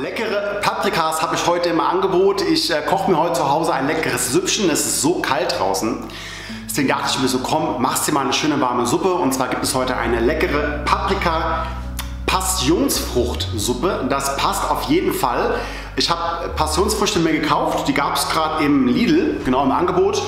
Leckere Paprikas habe ich heute im Angebot. Ich äh, koche mir heute zu Hause ein leckeres Süppchen. Es ist so kalt draußen. Deswegen dachte ich mir so, komm, machst dir mal eine schöne warme Suppe. Und zwar gibt es heute eine leckere Paprika Passionsfruchtsuppe. Das passt auf jeden Fall. Ich habe Passionsfrüchte mir gekauft, die gab es gerade im Lidl, genau im Angebot.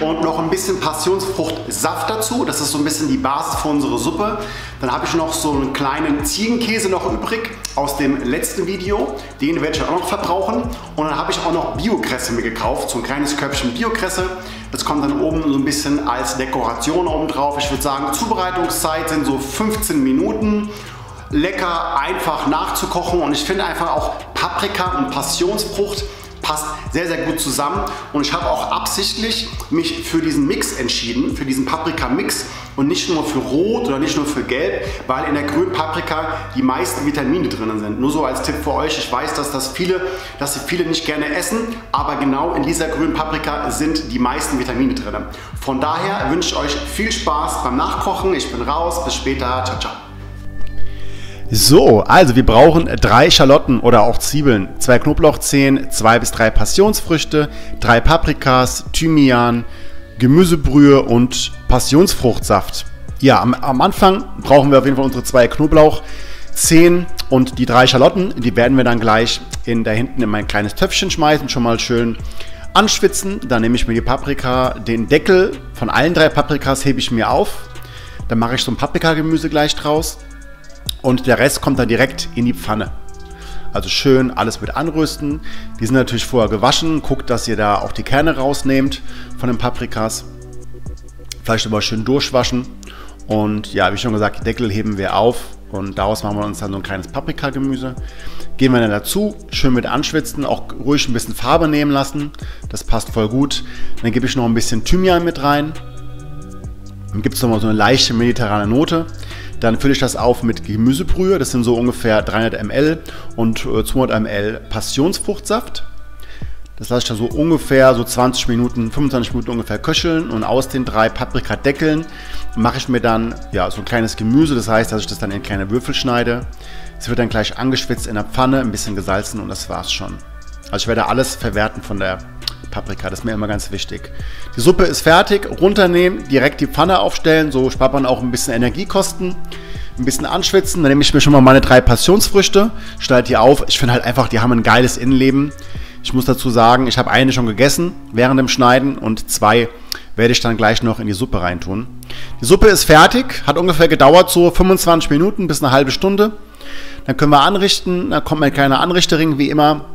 Und noch ein bisschen Passionsfruchtsaft dazu, das ist so ein bisschen die Basis für unsere Suppe. Dann habe ich noch so einen kleinen Ziegenkäse noch übrig aus dem letzten Video. Den werde ich auch noch verbrauchen. Und dann habe ich auch noch Biokresse mir gekauft, so ein kleines Köpfchen Biokresse. Das kommt dann oben so ein bisschen als Dekoration oben drauf. Ich würde sagen, Zubereitungszeit sind so 15 Minuten lecker, einfach nachzukochen und ich finde einfach auch Paprika und Passionsfrucht passt sehr, sehr gut zusammen. Und ich habe auch absichtlich mich für diesen Mix entschieden, für diesen Paprika-Mix und nicht nur für Rot oder nicht nur für Gelb, weil in der grünen Paprika die meisten Vitamine drin sind. Nur so als Tipp für euch. Ich weiß, dass das viele, dass sie viele nicht gerne essen, aber genau in dieser grünen Paprika sind die meisten Vitamine drin. Von daher wünsche ich euch viel Spaß beim Nachkochen. Ich bin raus. Bis später. Ciao, ciao. So, also wir brauchen drei Schalotten oder auch Zwiebeln, zwei Knoblauchzehen, zwei bis drei Passionsfrüchte, drei Paprikas, Thymian, Gemüsebrühe und Passionsfruchtsaft. Ja, am, am Anfang brauchen wir auf jeden Fall unsere zwei Knoblauchzehen und die drei Schalotten. Die werden wir dann gleich in da hinten in mein kleines Töpfchen schmeißen, schon mal schön anschwitzen. Dann nehme ich mir die Paprika, den Deckel von allen drei Paprikas hebe ich mir auf. Dann mache ich so ein Paprikagemüse gleich draus und der Rest kommt dann direkt in die Pfanne. Also schön alles mit anrüsten. Die sind natürlich vorher gewaschen. Guckt, dass ihr da auch die Kerne rausnehmt von den Paprikas. Vielleicht aber schön durchwaschen. Und ja, wie schon gesagt, die Deckel heben wir auf und daraus machen wir uns dann so ein kleines Paprikagemüse. Gehen wir dann dazu, schön mit anschwitzen, auch ruhig ein bisschen Farbe nehmen lassen. Das passt voll gut. Dann gebe ich noch ein bisschen Thymian mit rein. Dann gibt es nochmal so eine leichte mediterrane Note. Dann fülle ich das auf mit Gemüsebrühe, das sind so ungefähr 300 ml und 200 äh, ml Passionsfruchtsaft. Das lasse ich da so ungefähr so 20 Minuten, 25 Minuten ungefähr köcheln und aus den drei Paprikadeckeln mache ich mir dann ja, so ein kleines Gemüse, das heißt, dass ich das dann in kleine Würfel schneide. Es wird dann gleich angeschwitzt in der Pfanne, ein bisschen gesalzen und das war's schon. Also ich werde alles verwerten von der Paprika, das ist mir immer ganz wichtig. Die Suppe ist fertig, runternehmen, direkt die Pfanne aufstellen, so spart man auch ein bisschen Energiekosten. Ein bisschen anschwitzen, dann nehme ich mir schon mal meine drei Passionsfrüchte, schneide die auf. Ich finde halt einfach, die haben ein geiles Innenleben. Ich muss dazu sagen, ich habe eine schon gegessen während dem Schneiden und zwei werde ich dann gleich noch in die Suppe reintun. Die Suppe ist fertig, hat ungefähr gedauert so 25 Minuten bis eine halbe Stunde. Dann können wir anrichten, da kommt mein kleiner Anrichterring wie immer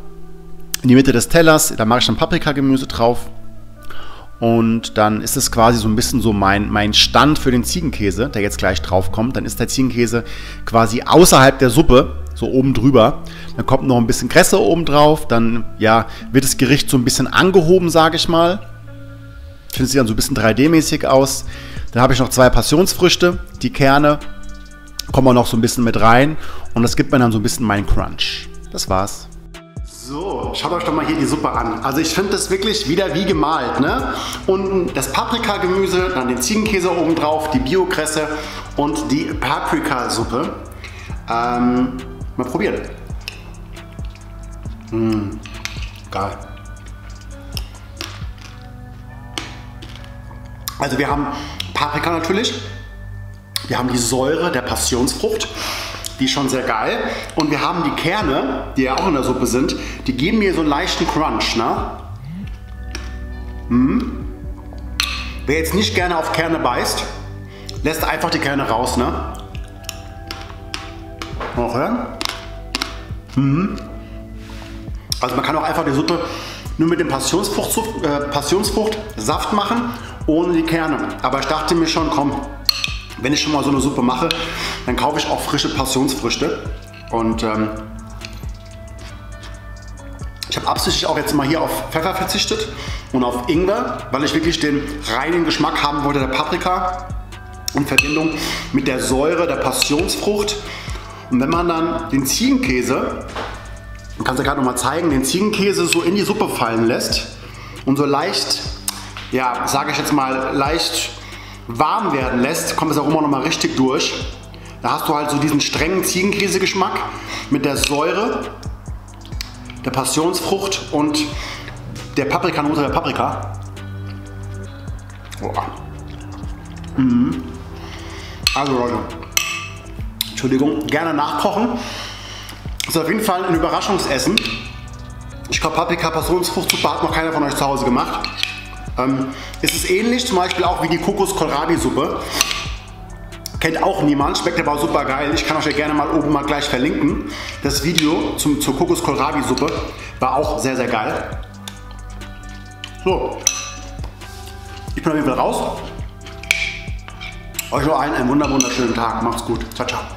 in die Mitte des Tellers. Da mache ich dann Paprikagemüse drauf. Und dann ist es quasi so ein bisschen so mein, mein Stand für den Ziegenkäse, der jetzt gleich drauf kommt. Dann ist der Ziegenkäse quasi außerhalb der Suppe, so oben drüber. Dann kommt noch ein bisschen Kresse oben drauf. Dann ja, wird das Gericht so ein bisschen angehoben, sage ich mal. Finde sieht dann so ein bisschen 3D-mäßig aus. Dann habe ich noch zwei Passionsfrüchte, die Kerne kommen auch noch so ein bisschen mit rein. Und das gibt mir dann so ein bisschen meinen Crunch. Das war's. So, schaut euch doch mal hier die Suppe an. Also ich finde das wirklich wieder wie gemalt. Ne? Unten das Paprikagemüse, dann den Ziegenkäse oben drauf, die Biokresse und die Paprikasuppe. Ähm, mal probieren. Mmh, geil. Also wir haben Paprika natürlich. Wir haben die Säure der Passionsfrucht. Die ist schon sehr geil. Und wir haben die Kerne, die ja auch in der Suppe sind, die geben mir so einen leichten Crunch. Ne? Mhm. Wer jetzt nicht gerne auf Kerne beißt, lässt einfach die Kerne raus. Ne? Noch hören? Mhm. Also man kann auch einfach die Suppe nur mit dem Passionsfrucht, äh, Passionsfruchtsaft machen, ohne die Kerne. Aber ich dachte mir schon, komm, wenn ich schon mal so eine Suppe mache, dann kaufe ich auch frische Passionsfrüchte. Und ähm, ich habe absichtlich auch jetzt mal hier auf Pfeffer verzichtet und auf Ingwer, weil ich wirklich den reinen Geschmack haben wollte der Paprika in Verbindung mit der Säure der Passionsfrucht. Und wenn man dann den Ziegenkäse, ich kann es ja gerade noch mal zeigen, den Ziegenkäse so in die Suppe fallen lässt und so leicht, ja, sage ich jetzt mal, leicht warm werden lässt, kommt das Aroma nochmal richtig durch. Da hast du halt so diesen strengen Ziegenkäse-Geschmack mit der Säure, der Passionsfrucht und der Paprikanote der Paprika. Boah. Mhm. Also Leute, Entschuldigung, gerne nachkochen. Ist auf jeden Fall ein Überraschungsessen. Ich glaube, Paprika Passionsfruchtsuppe hat noch keiner von euch zu Hause gemacht. Ähm, es ist ähnlich zum Beispiel auch wie die Kokos-Kohlrabi-Suppe. Kennt auch niemand, schmeckt aber super geil. Ich kann euch ja gerne mal oben mal gleich verlinken. Das Video zum, zur Kokos-Kohlrabi-Suppe war auch sehr, sehr geil. So, ich bin auf jeden Fall raus. Euch noch allen einen wunderschönen Tag. Macht's gut. Ciao, ciao.